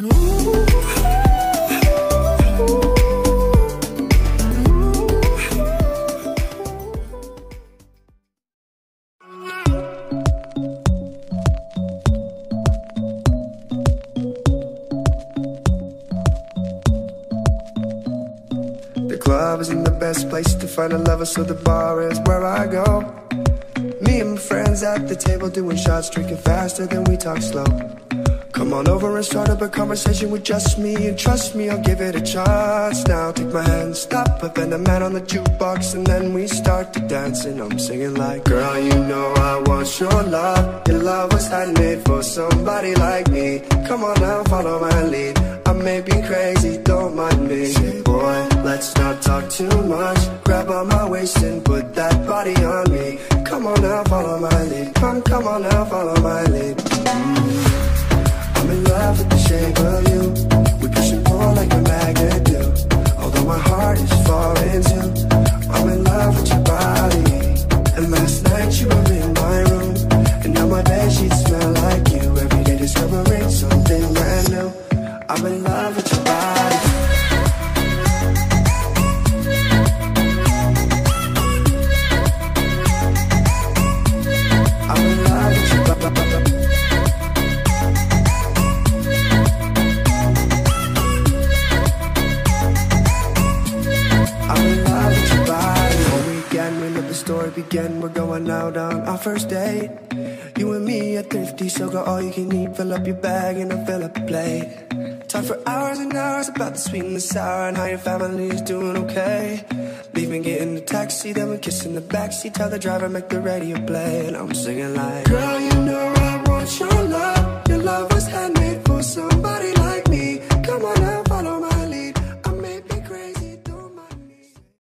The club isn't the best place to find a lover, so the bar is where I go. Me and my friends at the table doing shots, drinking faster than we talk slow. Come on over and start up a conversation with just me. And trust me, I'll give it a chance. Now take my hand, stop, put the man on the jukebox. And then we start to dance And I'm singing like Girl, you know I want your love. Your love was handmade for somebody like me. Come on now, follow my lead. I may be crazy, don't mind me. Say, Boy, let's not talk too much. Grab on my waist and put that body on me. Come on now, follow my lead. Come, come on now, follow my lead. I'm I'm in love with your body I'm in love with your body I'm in love with your body. All weekend, we let the story begin. We're going out on our first date. You and me are thrifty, so go all you can eat. Fill up your bag and I'll fill up a plate. Talk for hours and hours about the sweet and the sour and how your family's doing okay. Leave me getting in the taxi, then we kiss in the backseat. Tell the driver, make the radio play. And I'm singing like, Girl, you know I want your